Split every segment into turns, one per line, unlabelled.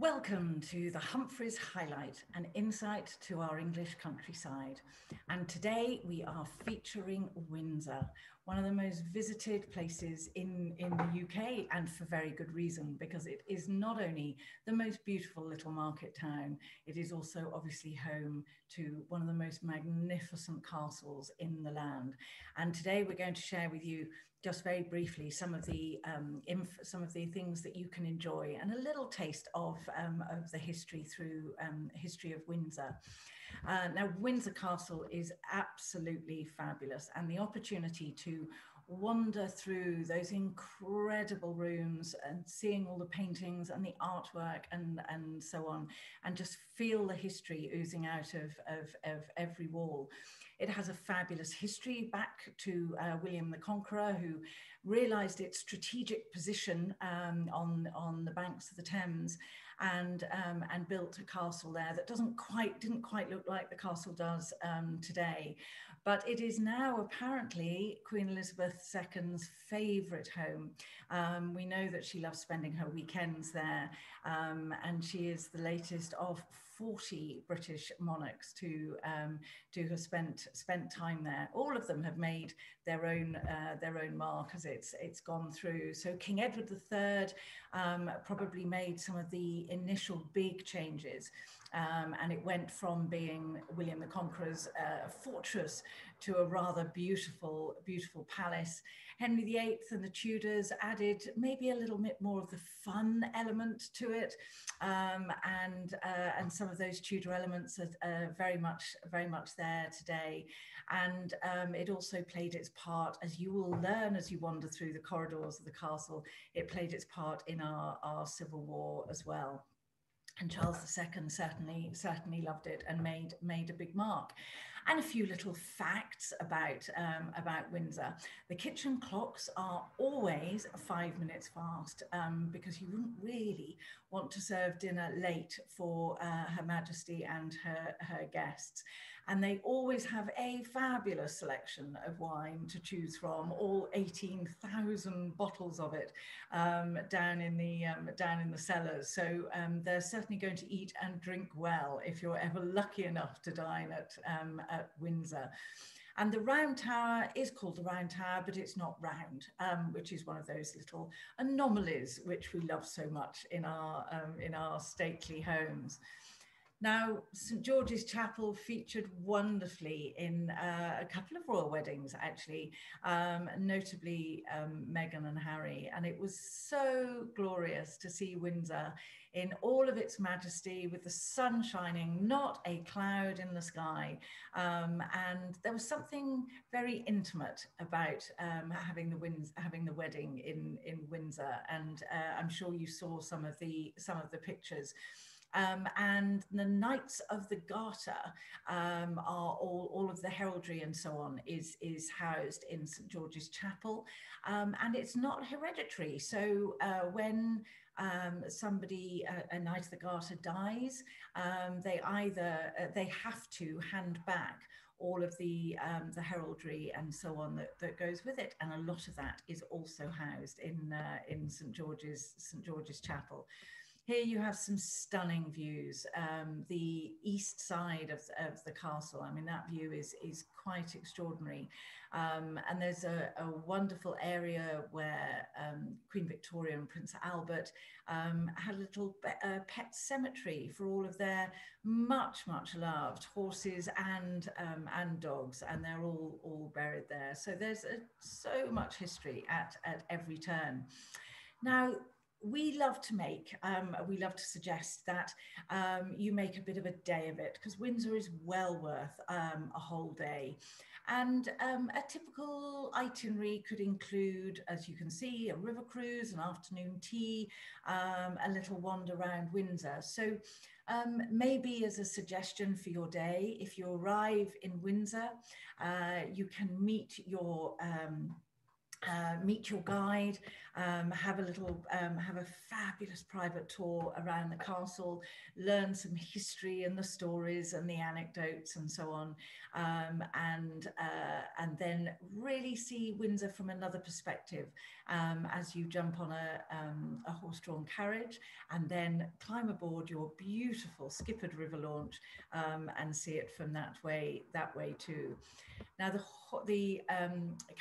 Welcome to the Humphreys Highlight, an insight to our English countryside. And today we are featuring Windsor, one of the most visited places in, in the UK, and for very good reason, because it is not only the most beautiful little market town, it is also obviously home to one of the most magnificent castles in the land. And today we're going to share with you just very briefly some of the um, some of the things that you can enjoy and a little taste of um, of the history through um, history of Windsor. Uh, now, Windsor Castle is absolutely fabulous, and the opportunity to wander through those incredible rooms and seeing all the paintings and the artwork and, and so on, and just feel the history oozing out of, of, of every wall. It has a fabulous history back to uh, William the Conqueror, who realized its strategic position um, on, on the banks of the Thames and um, and built a castle there that doesn't quite didn't quite look like the castle does um, today, but it is now apparently Queen Elizabeth II's favourite home. Um, we know that she loves spending her weekends there, um, and she is the latest of 40 British monarchs to um, to have spent spent time there. All of them have made their own uh, their own mark as it's it's gone through. So King Edward III um, probably made some of the initial big changes. Um, and it went from being William the Conqueror's uh, fortress to a rather beautiful, beautiful palace. Henry VIII and the Tudors added maybe a little bit more of the fun element to it, um, and uh, and some of those Tudor elements are very much, very much there today. And um, it also played its part, as you will learn as you wander through the corridors of the castle. It played its part in our, our Civil War as well and Charles II certainly certainly loved it and made made a big mark. And a few little facts about um, about Windsor. The kitchen clocks are always five minutes fast um, because you wouldn't really want to serve dinner late for uh, Her Majesty and her her guests and they always have a fabulous selection of wine to choose from, all 18,000 bottles of it um, down in the um, down in the cellars. So um, they're certainly going to eat and drink well if you're ever lucky enough to dine at um, at Windsor. And the round tower is called the round tower, but it's not round, um, which is one of those little anomalies which we love so much in our um, in our stately homes. Now, St George's Chapel featured wonderfully in uh, a couple of royal weddings, actually, um, notably um, Meghan and Harry. And it was so glorious to see Windsor in all of its majesty with the sun shining, not a cloud in the sky. Um, and there was something very intimate about um, having, the Winds- having the wedding in, in Windsor. And uh, I'm sure you saw some of the, some of the pictures. Um, and the Knights of the Garter um, are all, all of the heraldry and so on is, is housed in St George's Chapel. Um, and it's not hereditary. So uh, when um, somebody, a, Knight of the Garter dies, um, they either, uh, they have to hand back all of the um, the heraldry and so on that, that goes with it, and a lot of that is also housed in uh, in St George's St George's Chapel. Here you have some stunning views. Um, the east side of, of the castle, I mean, that view is, is quite extraordinary. Um, and there's a, a, wonderful area where um, Queen Victoria and Prince Albert um, had a little uh, pet cemetery for all of their much, much loved horses and, um, and dogs, and they're all, all buried there. So there's a, so much history at, at every turn. Now, we love to make, um, we love to suggest that um, you make a bit of a day of it because Windsor is well worth um, a whole day. And um, a typical itinerary could include, as you can see, a river cruise, an afternoon tea, um, a little wander around Windsor. So um, maybe as a suggestion for your day, if you arrive in Windsor, uh, you can meet your uh, meet your guide, um, have a little, um, have a fabulous private tour around the castle, learn some history and the stories and the anecdotes and so on, um, and uh, and then really see Windsor from another perspective um, as you jump on a, um, a horse-drawn carriage and then climb aboard your beautiful skippered river launch um, and see it from that way that way too. Now the the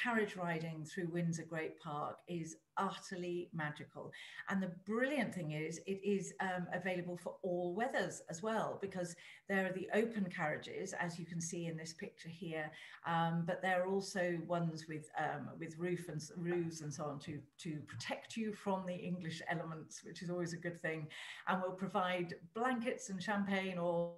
carriage riding through Windsor Great Park is utterly magical. And the brilliant thing is, it is um, available for all weathers as well, because there are the open carriages, as you can see in this picture here, um, but there are also ones with um, with roof and roofs and so on to to protect you from the English elements, which is always a good thing. And will provide blankets and champagne or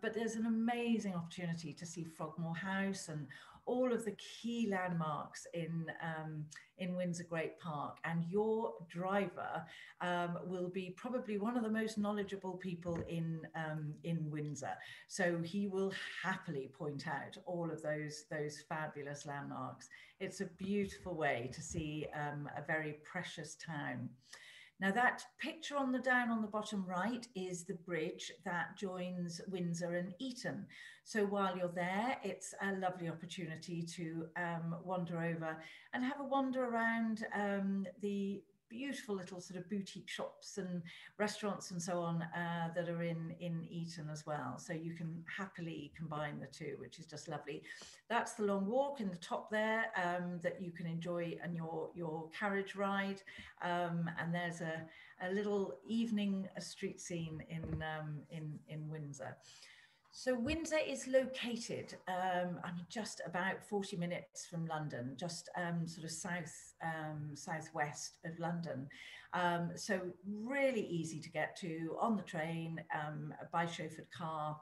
but there's an amazing opportunity to see Frogmore House and all of the key landmarks in, um, in Windsor Great Park. And your driver um, will be probably one of the most knowledgeable people in, um, in Windsor. So he will happily point out all of those, those fabulous landmarks. It's a beautiful way to see um, a very precious town. Now that picture on the down on the bottom right is the bridge that joins Windsor and Eton. So while you're there, it's a lovely opportunity to um, wander over and have a wander around um, the beautiful little sort of boutique shops and restaurants and so on uh, that are in in Eton as well. So you can happily combine the two, which is just lovely. That's the long walk in the top there um, that you can enjoy and your your carriage ride. Um, and there's a, a little evening street scene in um, in in Windsor. So Windsor is located, um, I mean, just about 40 minutes from London, just um, sort of south, um, southwest of London. Um, so really easy to get to on the train, um, by chauffeured car,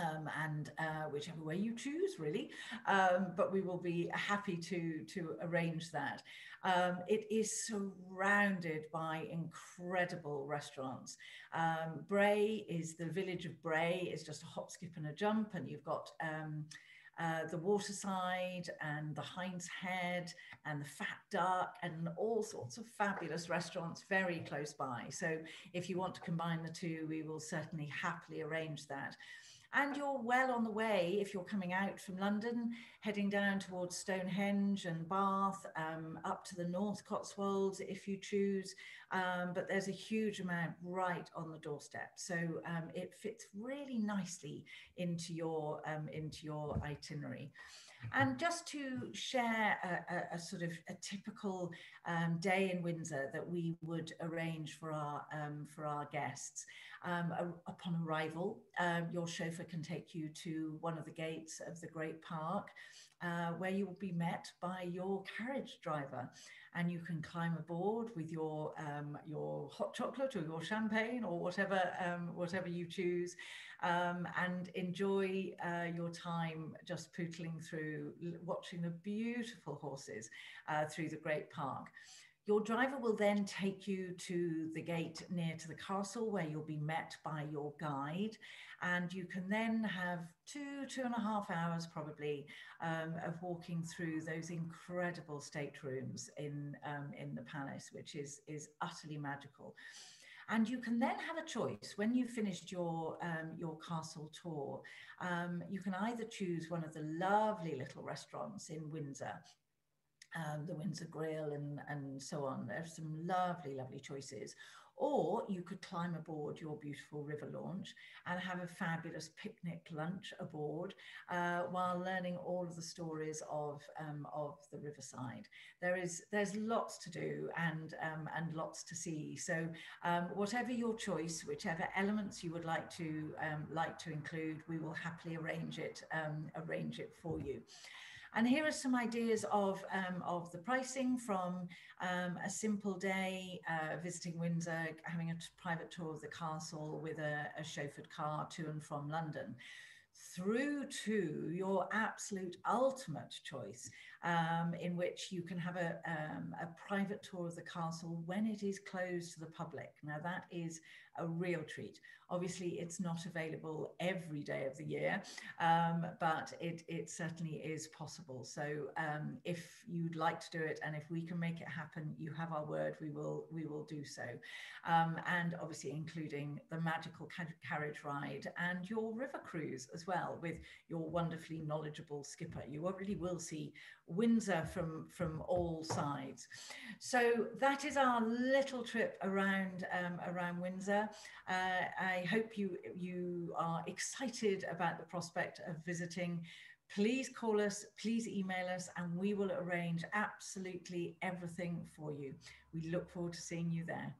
um, and uh, whichever way you choose, really. Um, but we will be happy to, to arrange that. Um, it is surrounded by incredible restaurants. Um, Bray is the village of Bray is just a hop, skip, and a jump, and you've got um, uh, the Waterside and the Hind's Head and the Fat Duck and all sorts of fabulous restaurants very close by. So if you want to combine the two, we will certainly happily arrange that. And you're well on the way if you're coming out from London, heading down towards Stonehenge and Bath, um, up to the North Cotswolds if you choose. Um, but there's a huge amount right on the doorstep. So um, it fits really nicely into your, um, into your itinerary. And just to share a, a, a sort of a typical um, day in Windsor that we would arrange for our, um, for our guests. Um, upon arrival, um, your chauffeur can take you to one of the gates of the Great Park, uh, where you will be met by your carriage driver, and you can climb aboard with your um, your hot chocolate or your champagne or whatever um, whatever you choose, um, and enjoy uh, your time just pootling through, watching the beautiful horses uh, through the Great Park. Your driver will then take you to the gate near to the castle where you'll be met by your guide. And you can then have two, two and a half hours probably um, of walking through those incredible staterooms in, um, in the palace, which is, is utterly magical. And you can then have a choice when you've finished your, um, your castle tour. Um, you can either choose one of the lovely little restaurants in Windsor um, the Windsor Grill and, and so on. There's some lovely, lovely choices. Or you could climb aboard your beautiful river launch and have a fabulous picnic lunch aboard uh, while learning all of the stories of, um, of the riverside. There is, there's lots to do and, um, and lots to see. So um, whatever your choice, whichever elements you would like to, um, like to include, we will happily arrange it, um, arrange it for you. And here are some ideas of, um, of the pricing from um, a simple day uh, visiting Windsor, having a private tour of the castle with a, a chauffeured car to and from London. Through to your absolute ultimate choice, um, in which you can have a, um, a private tour of the castle when it is closed to the public. Now, that is a real treat. Obviously, it's not available every day of the year, um, but it, it certainly is possible. So um, if you'd like to do it and if we can make it happen, you have our word, we will, we will do so. Um, and obviously including the magical carriage ride and your river cruise as well with your wonderfully knowledgeable skipper. You really will see Windsor from, from all sides. So that is our little trip around, um, around Windsor. Uh, I hope you, you are excited about the prospect of visiting. Please call us, please email us, and we will arrange absolutely everything for you. We look forward to seeing you there.